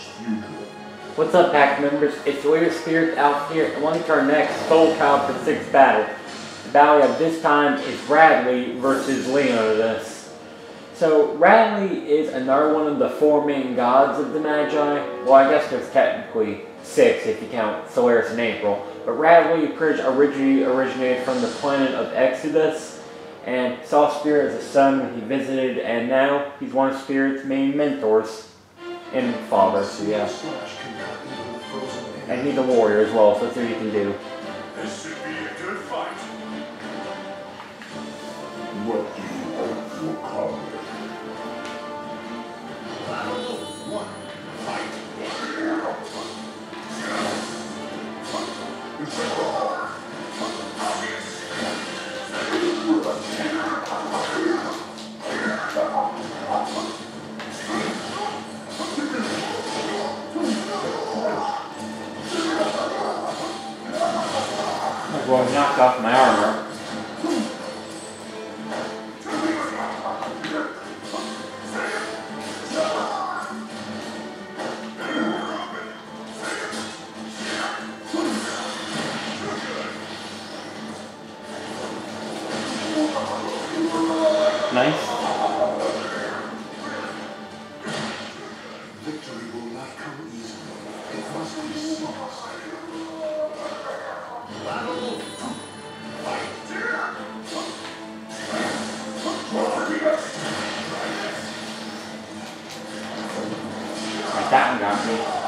What's up, pack members? It's Warrior Spirit out here, and welcome to our next Soul Calibur 6 battle. The battle of this time is Radley versus Leonidas. So, Radley is another one of the four main gods of the Magi. Well, I guess there's technically six if you count Solaris and April. But Radley originally originated from the planet of Exodus and saw Spirit as a son when he visited, and now he's one of Spirit's main mentors and father, so yeah. And he's a warrior as well, so let's see what he can do. This should be a good fight. What do you hope for combat? Off my armor. Nice. Victory will not come easily. It must be seized. Battle that one got me.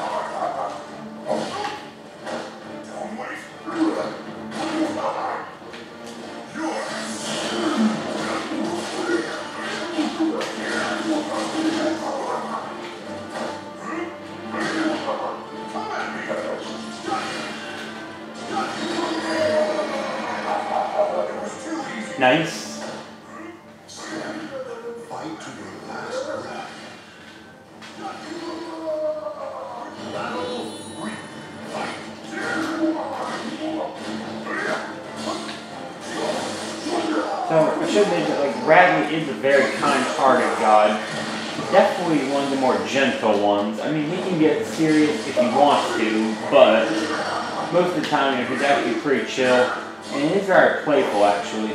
Nice. So I should mention, like Radley is a very kind-hearted god. Definitely one of the more gentle ones. I mean, he can get serious if he wants to, but most of the time, you know, he's actually pretty chill, and he's very playful, actually.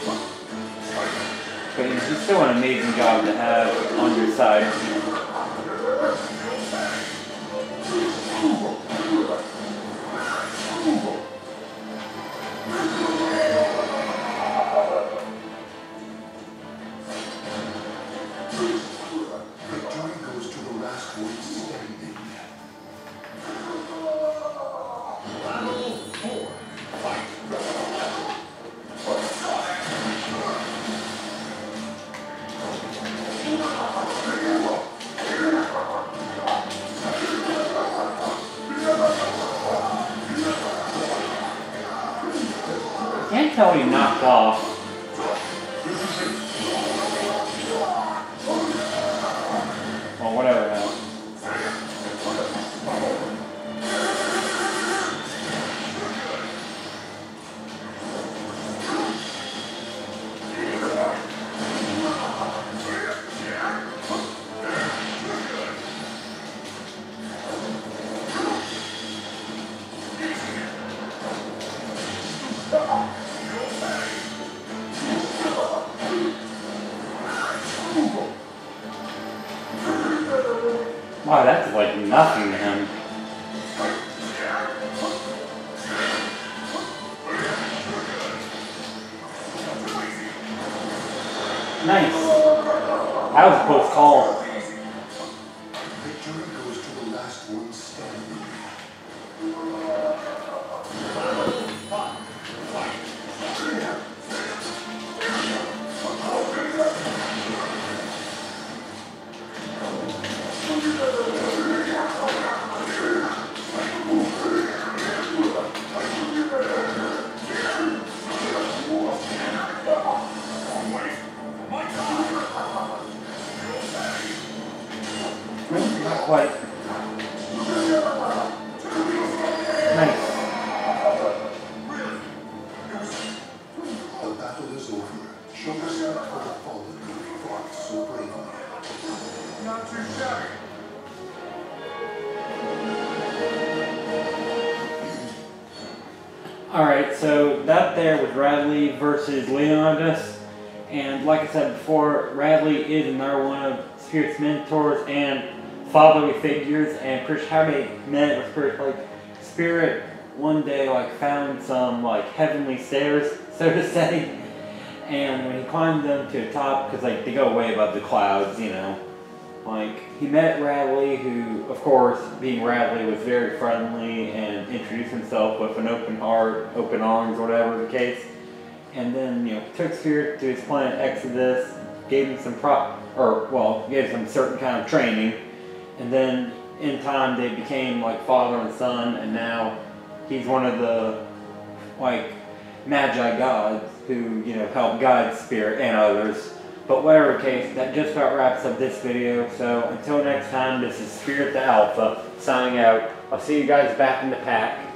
But he's still an amazing god to have on your side. Tell he knocked off. Wow, that's like nothing to him. Nice. That was a close call. Alright, so that there was Radley versus Leonidas. And like I said before, Radley is another one of Spirit's mentors and fatherly figures. And pretty how many men was like Spirit one day like found some like heavenly stairs, so to say. And when he climbed them to the top, because like they go way above the clouds, you know like he met Radley, who, of course, being Radley, was very friendly and introduced himself with an open heart, open arms, whatever the case. And then you know took Spirit to his planet Exodus, gave him some prop, or well, gave him certain kind of training, and then in time they became like father and son, and now he's one of the like magi gods who you know help guide Spirit and others. But whatever case, that just about wraps up this video. So until next time, this is Spirit the Alpha signing out. I'll see you guys back in the pack.